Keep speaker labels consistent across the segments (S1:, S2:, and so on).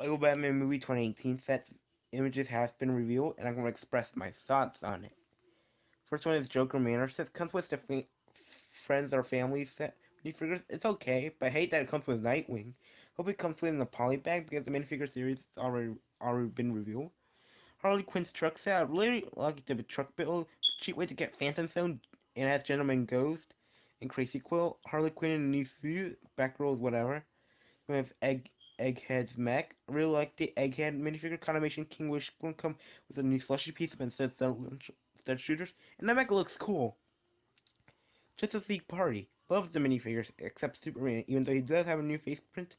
S1: Lego Batman Movie 2018 set images has been revealed, and I'm going to express my thoughts on it. First one is Joker Manor set. Comes with the fa- friends or family set minifigures. It's okay, but I hate that it comes with Nightwing. Hope it comes with a polybag because the minifigure series has already already been revealed. Harley Quinn's truck set. I really like the truck build. Cheap way to get Phantom Zone and has Gentleman Ghost and Crazy Quill. Harley Quinn in a new suit, back rolls, whatever. We have Egg Egghead's mech. I really like the Egghead minifigure. Combination King Wish will come with a new slushy piece of instead shooters, and that mech looks cool. Justice League Party. Loves the minifigures, except Superman, even though he does have a new face print.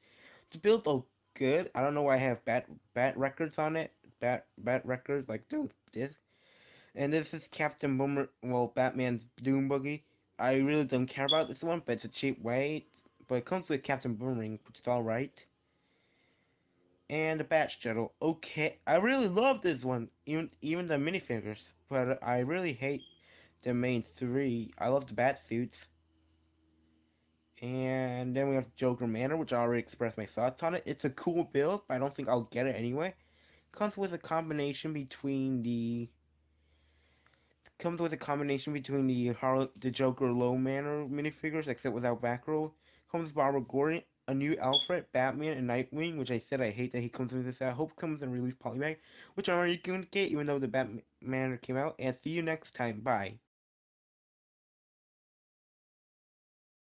S1: The builds look good. I don't know why I have bat bat records on it. Bat bat records like this. And this is Captain Boomer well Batman's Doom Buggy. I really don't care about this one, but it's a cheap weight. But it comes with Captain Boomerang, which is alright. And the Bat Shuttle. Okay, I really love this one, even even the minifigures. But I really hate the main three. I love the Bat suits. And then we have Joker Manor, which I already expressed my thoughts on it. It's a cool build, but I don't think I'll get it anyway. Comes with a combination between the comes with a combination between the Har- the Joker Low Manor minifigures, except without back row. Comes with Barbara Gordon, a new Alfred, Batman, and Nightwing, which I said I hate that he comes with this. I hope comes in release polybag, which I'm already get, even though the Batman came out. And see you next time. Bye.